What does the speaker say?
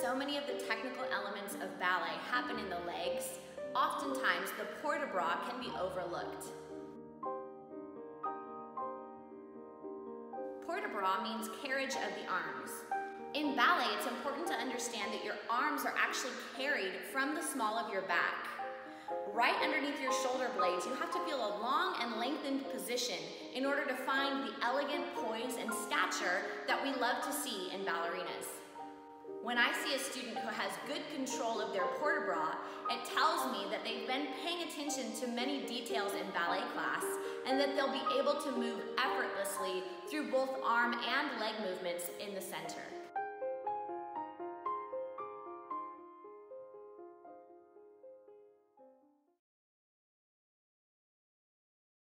so many of the technical elements of ballet happen in the legs, oftentimes the port de bras can be overlooked. Port de bras means carriage of the arms. In ballet, it's important to understand that your arms are actually carried from the small of your back. Right underneath your shoulder blades, you have to feel a long and lengthened position in order to find the elegant poise and stature that we love to see in ballerinas. When I see a student who has good control of their port de bras, it tells me that they've been paying attention to many details in ballet class and that they'll be able to move effortlessly through both arm and leg movements in the center.